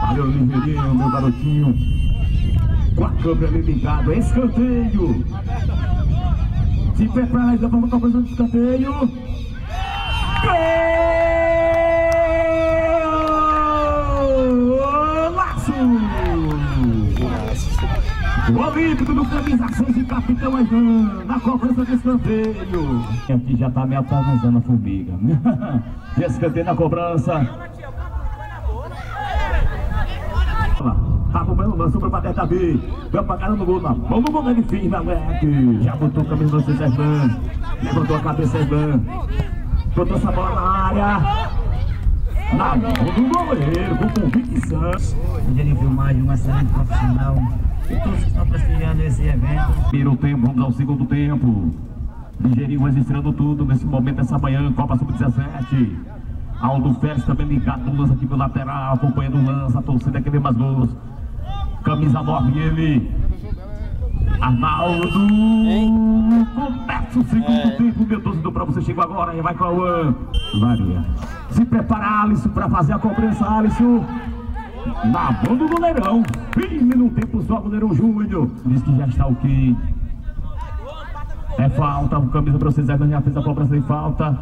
Valeu, Ligeirinho, meu garotinho. Com a câmera ligada. Escanteio. Se prepara aí, vamos com a posição de escanteio. Golaço! O Olímpico do camisa 6 e capitão Aidan, na cobrança de escanteio. Aqui já tá me atrasando a formiga. Escanteio na cobrança. Tá acompanhando, lançou pra bater Davi. Vai pra cara no gol, na mão do goleiro firme, moleque. Já botou o camisa 6 Aidan. Levantou a cabeça Aidan. Botou essa bola na área. Na mão do goleiro, com convicção. Um dia de filmagem, um excelente profissional. E todos que estão prestigiando esse evento. Primeiro tempo, vamos ao segundo tempo. Ligeirinho registrando tudo nesse momento, essa manhã, Copa Sub-17. Aldo Félix também ligado no lance aqui pelo lateral, acompanhando o lance, a torcida quer ver mais gols. Camisa 9, ele. Arnaldo. Começa o segundo tempo, meu torcedor, pra você. Chegou agora, aí vai com a Juan. Maria. Se prepara, Alisson, pra fazer a cobrança, Alisson. Na mão do goleirão. Firme no tempo só, goleirão Júnior. Diz que já está ok. É falta, o camisa pra vocês, já fez a cobrança de falta.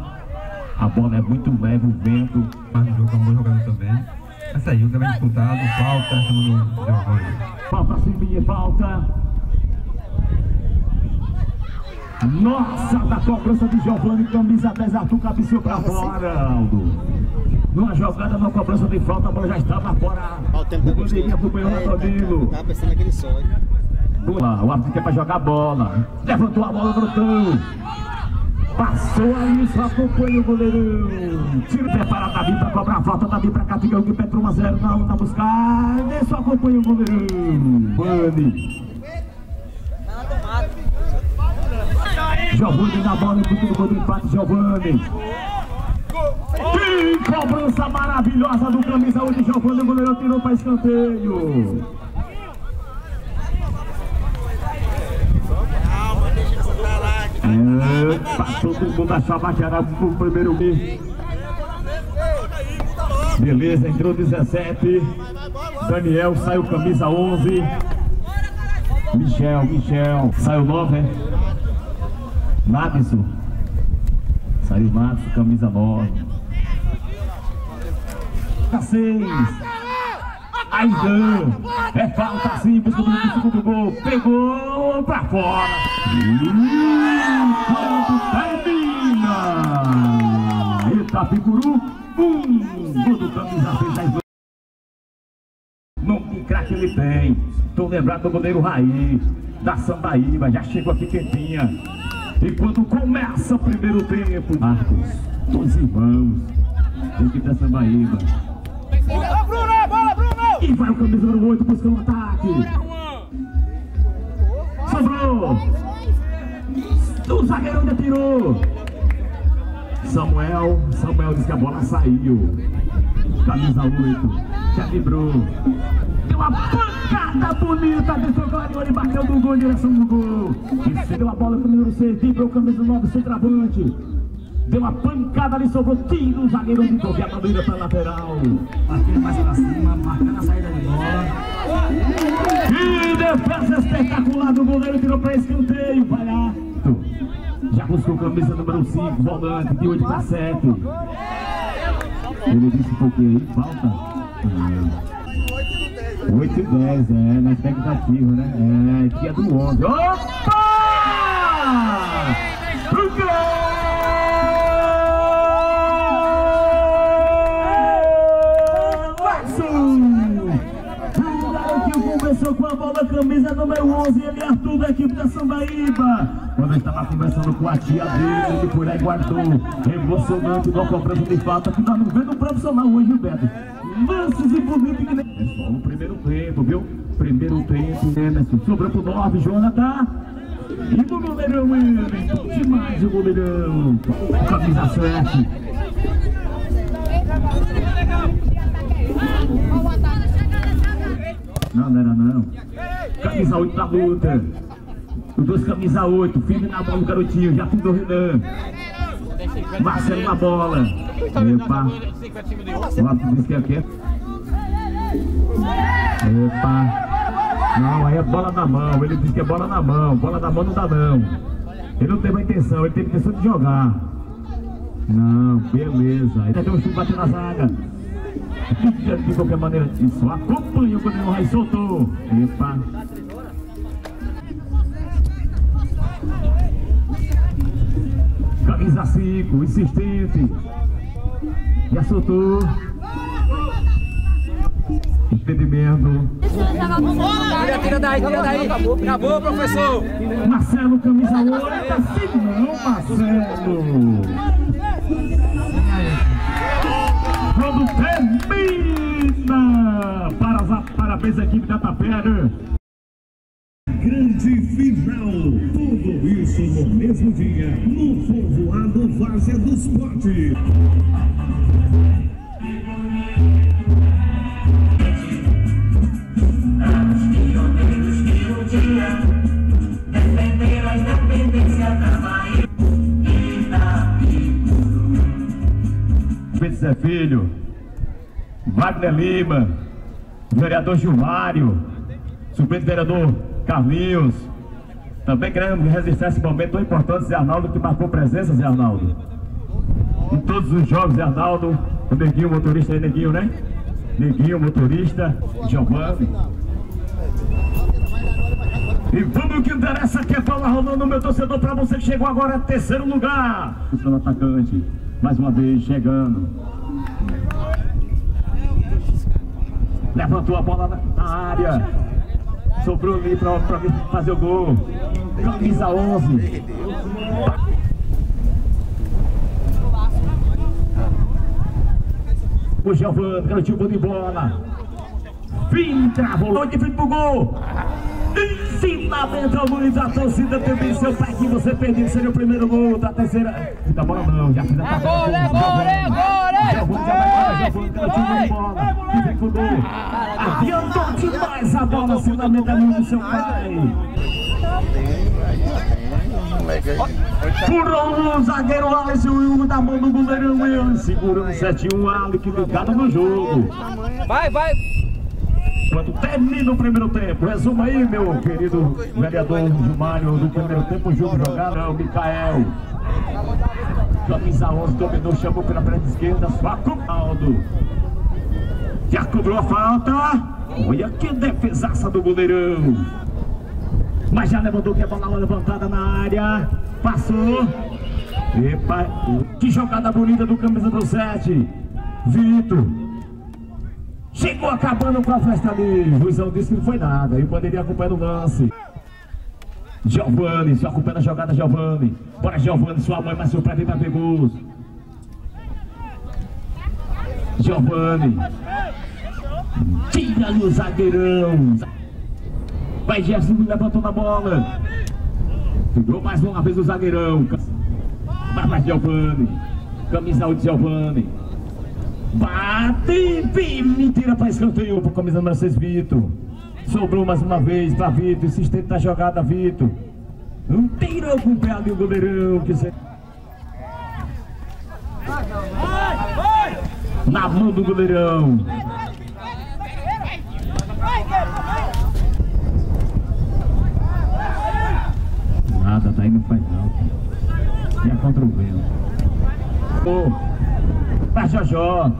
A bola é muito leve, o vento. Mas o jogo é um bom jogador também. Essa aí, o também disputado, falta, chamando Giovanni. Falta sim, falta. Nossa, da cobrança de Giovanni, camisa 10, Arthur cabeceou pra fora, Aldo. Numa jogada, na cobrança de falta, a bola já estava fora. Olha o tempo O da acompanhou na Danilo. Tava pensando naquele? Lá, o árbitro quer pra jogar a bola. Levantou a bola, Brutão. Passou aí, só acompanha o goleirão. Tiro preparado, Davi pra cobrar a falta. Davi pra cá, o Petro 1 a 0 na outra buscar. Só acompanha o goleirão. Bani. Giovanni na bola, do gol do empate, Giovanni. Que cobrança maravilhosa do camisa 1 de Giovanni. O goleirão tirou para escanteio. Todo mundo achava que era o primeiro mês. Beleza, entrou 17. Daniel saiu camisa 11. Michel, Michel. Saiu 9, é? Madison. Saiu Madison, camisa 9. 6. Aidan. É falta simples do segundo gol. Pegou pra fora. Termina. Itapicuru. Um. Gol do camisa 6 Aidan. Nome de craque ele tem. Tô lembrado do goleiro Raí, da Sambaíba, já chegou aqui quentinha. E quando começa o primeiro tempo, Marcos, dois irmãos, aqui da Sambaíba. E vai o camisa número 8 buscando o ataque. Sobrou. O zagueiro ainda tirou. Samuel, Samuel disse que a bola saiu. Camisa 8, já quebrou. Deu uma pancada bonita jogador, ele bateu do gol em direção do gol. Deu a bola pro número 6, vibrou o camisa 9, centroavante. Deu uma pancada ali, sobrou tiro, o zagueiro de toque, a bandeira pra lateral. Batendo mais pra cima, marcando a saída de bola. Que defesa espetacular do goleiro, tirou pra escanteio, vai lá. Já buscou camisa número 5, volante, de 8 para 7. Ele disse um pouquinho aí, falta. É. 8 e 10, é, na expectativa, né? É, é do 11. Opa! Começou com a bola, camisa número 11, ele é Arthur da equipe da Sambaíba. Quando ele estava conversando com a tia dele, ele lá e guardou. Emocionante, igual cobrança de falta, que nós não vendo um profissional hoje, Gilberto. Lances e bonito que nem... É só o primeiro tempo, viu? Primeiro tempo, Emerson. Sobrou pro 9, Jonathan. E do goleirão, Emerson. Demais o goleirão. Camisa 7. Não, não era não. Camisa 8 da luta. Os dois camisa 8, firme na bola do garotinho, já fundou o Renan. Marcelo na bola. Epa. O árbitro que aqui é. Epa. Não, aí é bola na mão. Ele disse que é bola na mão. Bola na mão não dá não. Ele não teve a intenção, ele teve a intenção de jogar. Não, beleza. Aí tem um chute batendo na zaga. De qualquer maneira, isso acompanha quando o Rai soltou. Epa. Camisa 5, insistente. Já soltou. Entendimento. Tira, tira daí, tira daí. Acabou, professor. Marcelo, camisa 8. Assim não, Marcelo. Quando termina. Para, parabéns, equipe da Tapera. Grande final. Tudo isso no mesmo dia. No povoado Várzea do Esporte. Zé Filho, Wagner Lima, vereador Gilmário, suplente vereador Carlinhos. Também queremos registrar esse momento tão importante, Zé Arnaldo, que marcou presença, Zé Arnaldo. Em todos os jogos, Zé Arnaldo, o Neguinho, motorista aí, Neguinho, né? Neguinho, motorista, Giovanni. E vamos que interessa, que é bola rolando, meu torcedor, para você que chegou agora, terceiro lugar. O atacante, mais uma vez, chegando. Levantou a bola na área. Sobrou ali para fazer o gol. Camisa 11. O Giovanni, garantiu o gol de bola. Fim, travou, de frente pro gol. Ensinamento ao Luiz, a torcida também seu pai que você perdeu, seria o primeiro gol da terceira. Da bola não, já fiz a É gol, é gol, é gol, é gol. Adiantou demais a bola, ensinamento ao Luiz, seu pai. Furou o zagueiro Alisson e um da mão do goleirão ele segurando 7-1 Alex ligado no jogo. Vai, vai. Quando termina o primeiro tempo, resuma aí, meu querido vereador Gilmário, do primeiro tempo, o jogo jogado é o Micael. Camisa 11 dominou, chamou pela frente esquerda, Faco Aldo. Já cobrou a falta. Olha que defesaça do goleirão. Mas já levantou que a bola levantada na área. Passou. Epa, que jogada bonita do camisa do 7. Vitor. Chegou acabando com a festa ali. O Luizão disse que não foi nada. Eu poderia acompanhar o lance. Giovanni, só acompanhando a jogada, Giovanni. Bora, Giovanni, sua mãe, mas seu pai vem pra Pegoso. Giovanni. Tira ali o zagueirão. Vai, Gerson, levantou na bola. Pegou mais uma vez o zagueirão. Vai, vai, Giovanni. Camisa 8, Giovanni. Bate, me tira para escanteio para camisa número 6, Vitor. Sobrou mais uma vez para Vitor, insistente na jogada, Vitor. Um tirou com o pé ali o goleirão. Que você... Na mão do goleirão. Nada, daí não faz não. E é contra o vento. Oh, pra Jojó.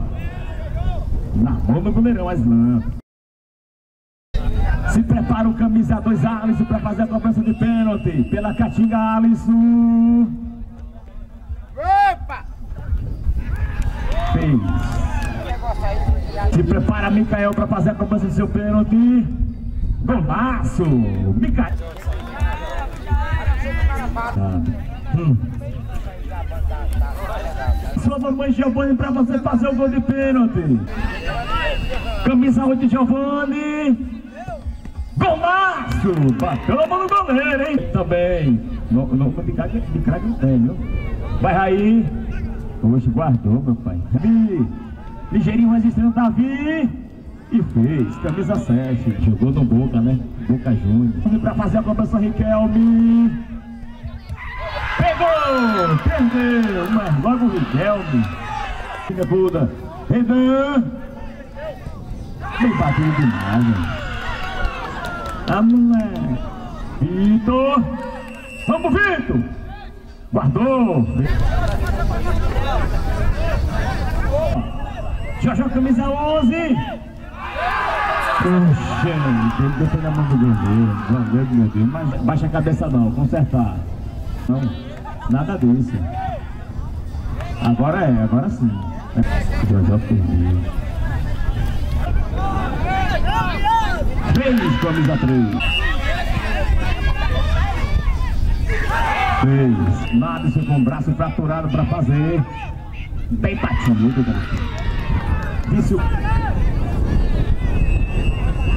Na mão do goleirão, Aslan. Se prepara o camisa 2 Alisson para fazer a cobrança de pênalti. Pela Catinga Alisson. Opa! Fez. Se prepara Micael para fazer a cobrança de seu pênalti. Golaço! Micael. Hum. Mamãe Giovanni para você fazer o gol de pênalti. Camisa 8 de Giovanni. Golaço! Bateu no goleiro, hein? Também. Não, não, de craque de não tem, viu? Vai Raí. Hoje guardou, meu pai. Davi. Ligeirinho resistindo Davi. E fez. Camisa 7. Jogou no Boca, né? Boca Júnior. Pra fazer a cobrança Riquelme. Pegou! Perdeu! Mas logo o Riquelme. Buda. Renan. Me bateu demais, velho. Ah, moleque. Vitor. Vamos, Vitor. Guardou. Já joga camisa 11. Poxa, ele botou na mão do goleiro. Goleiro, meu Deus. Mas baixa a cabeça não, consertar. Não, nada disso. Agora é, agora sim. Já já perdeu. Três, camisa 3. Três. Madison com o braço fraturado para fazer. Bem batido, garoto. Disse o...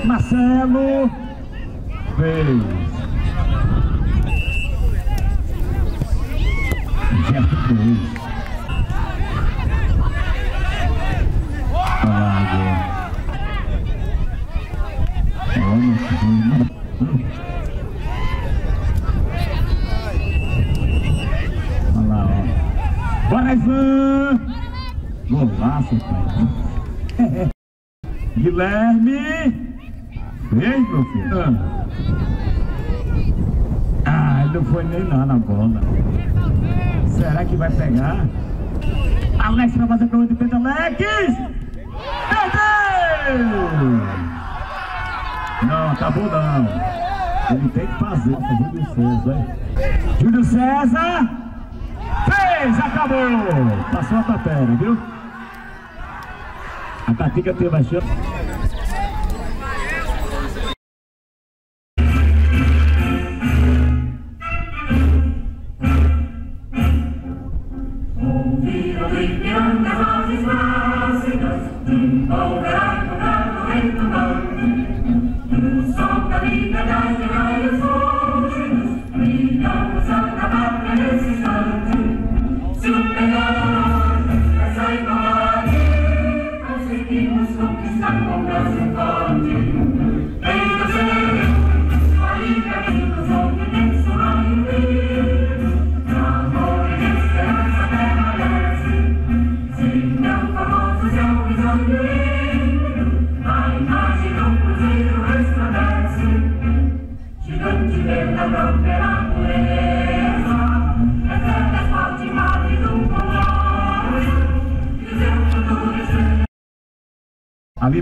Marcelo. Fez. Jeff fez. Olha lá. Olha. Olha lá! Golaço, pai. Guilherme! Vem, meu filho. Ah, ele não foi nem lá na bola. Será que vai pegar? Alex vai fazer pra onde pede Alex! Perdeu! Não, acabou não. Ele tem que fazer. Nossa, Júlio César, hein? Júlio César! Fez! Acabou! Passou a papel, viu? A Tatica teve a chance.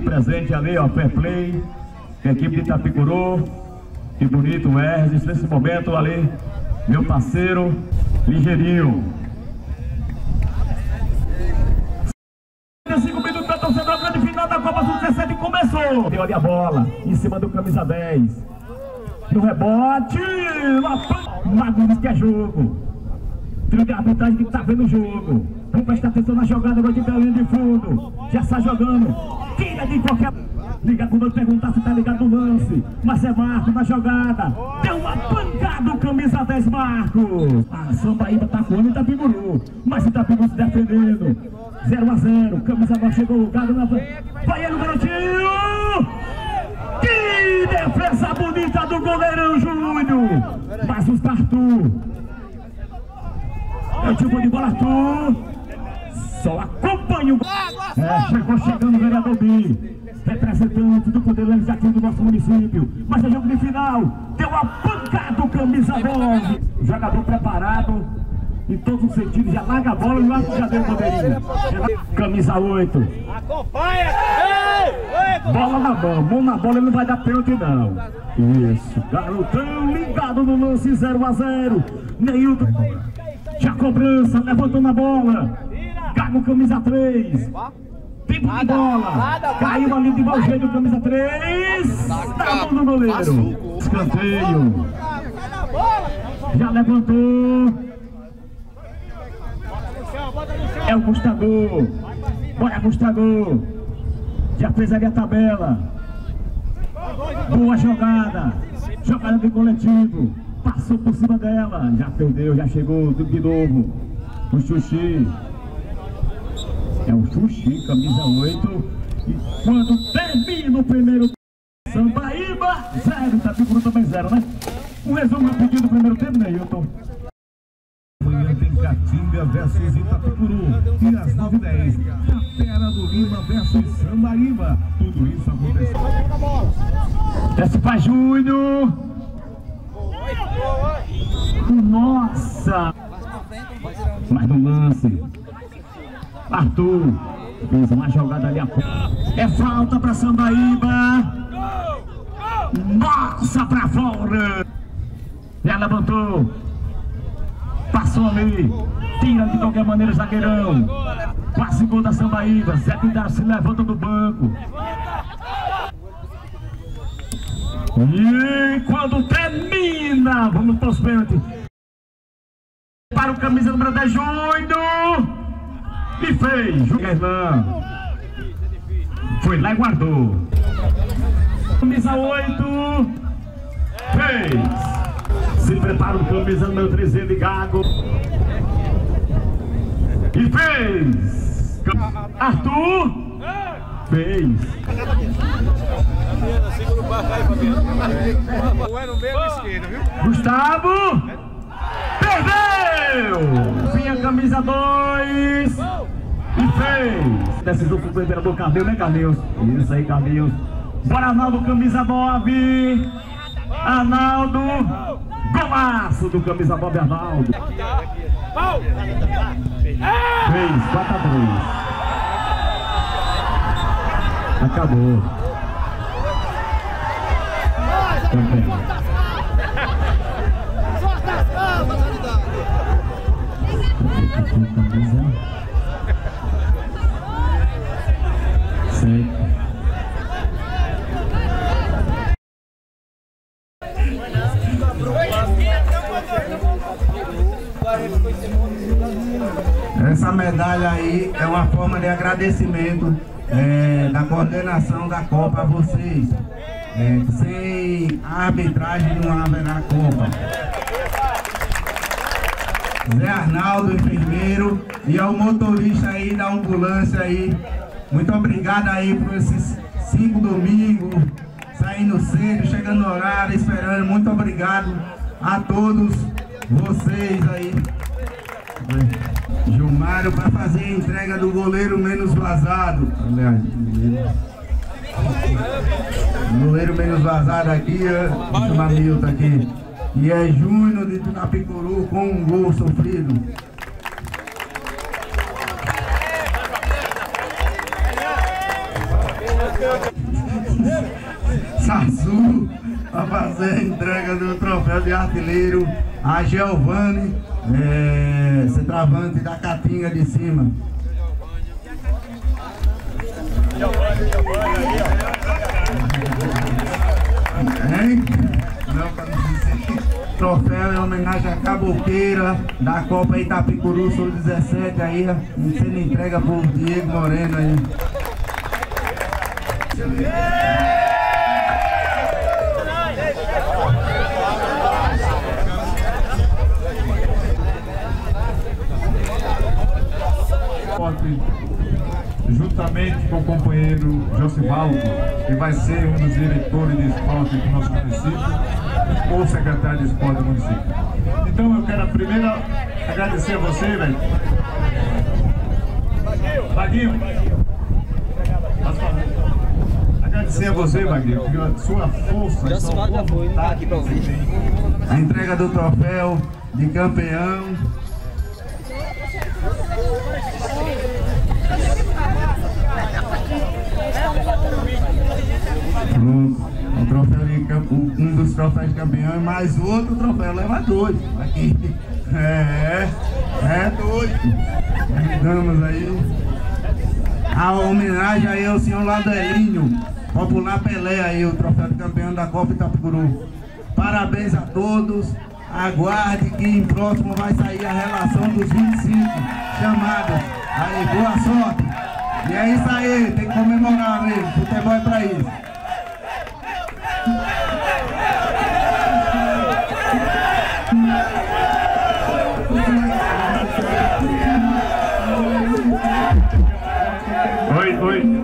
Presente, ali, ó, fair play, equipe de Itapicuru, que bonito o Erges, nesse momento ali, meu parceiro, ligeirinho. 5 minutos para torcedor, grande final da Copa Sub-17 começou. Deu ali a bola, em cima do camisa 10. No rebote, lá, Maguires que é jogo. Trio de arbitragem que tá vendo o jogo. Vamos prestar atenção na jogada agora de linha de fundo. Já está jogando. Tira de qualquer. Liga quando eu perguntar se tá ligado no lance. Mas é Marcos na jogada. Deu uma pancada o camisa 10 Marcos. A Sambaíba tá voando e tá figurou. Mas o Itapiguru se defendendo. 0 a 0. Camisa 9 chegou o Gado na. Vai ele, garotinho! Que defesa bonita do goleirão Júnior! Mas os Arthur. É o tipo de bola Arthur. Só acompanha É, chegou chegando o vereador Bi. Representante do Poder Legislativo do nosso município. Mas é jogo de final. Deu uma pancada o camisa 9. Jogador preparado. Em todos os sentidos, já larga a bola e o Arthur já deu o bandeirinha. Camisa 8. Bola na mão, mão na bola, ele não vai dar pênalti não. Isso, garotão ligado no lance 0 a 0. Neilton, já cobrança, levantou na bola. Gago, camisa 3. Tempo de bola. Caiu ali de jeito, camisa 3. Na mão do goleiro. Escanteio. Já levantou. É o Gustavo. Bora, Gustavo. Já fez ali a tabela. Boa jogada. Jogada de coletivo. Passou por cima dela. Já perdeu, já chegou de novo. O Xuxi. É o Xuxi, camisa 8. E quando termina o primeiro Sambaíba, zero. Tá também zero, né? Um resumo rapidinho do primeiro tempo, Neilton. Amanhã tem Catinga versus Itapicuru. E às 9h10. Itera do Lima versus Sambaíba. Tudo isso aconteceu. Desce pra Júnior. Nossa! Mais um lance. Arthur fez uma jogada ali a É falta pra Sambaíba. Nossa, pra fora. Já levantou. Passou ali. Tira de qualquer maneira o zagueirão. Quase gol da Sambaíba. Zé Pindar se levanta do banco. E quando termina, vamos para os pênaltis. Para o camisa número 10, Júnior. E fez. Hernan. Foi lá e guardou. Camisa 8. Fez. Se prepara o camisa número 13 de Gago. E fez. Arthur. Fez. Gustavo. Perdeu. Camisa 2. E fez. Decisão pro vereador Carlinhos, né, Carlinhos? Isso aí, Carlinhos. Bora, Arnaldo, camisa 9. Arnaldo. Golaço do camisa 9, Arnaldo. Fez, 4 a 3. Acabou. Camisa. Sete. Essa medalha aí é uma forma de agradecimento é, da coordenação da Copa a vocês. É, sem arbitragem não haverá Copa. Zé Arnaldo, enfermeiro, e ao motorista aí da ambulância aí. Muito obrigado aí por esses cinco domingos, saindo cedo, chegando no horário, esperando. Muito obrigado a todos vocês aí. Gilmário para fazer a entrega do goleiro menos vazado. Aliás, goleiro menos vazado aqui, chamar Milton aqui. E é Júnior de Tunapicuru com um gol sofrido. Sassu para fazer a entrega do troféu de artilheiro a Giovanni, é, centroavante da Catinga de cima. Hein? Não dizer. Troféu em homenagem à Caboqueira da Copa Itapicuru Sub-17 aí, ó, sendo entrega por Diego Moreno aí. esporte, juntamente com o companheiro Josivaldo, que vai ser um dos diretores de esporte do nosso município, ou secretário de esporte do município. Então eu quero primeiro agradecer a você, velho. Baguinho. Agradecer a você, Baguinho, pela sua força, e sua boa vontade que você tem. A entrega do troféu de campeão. O troféu de um dos troféus de campeão, mais outro troféu, leva dois. Aqui. É, é dois. Damos aí. A homenagem aí ao senhor Ladelinho, popular Pelé aí, o troféu de campeão da Copa Itapicuru. Parabéns a todos. Aguarde que em próximo vai sair a relação dos 25 chamados. Aí, boa sorte. E é isso aí, tem que comemorar mesmo. Futebol é pra isso. wait, wait.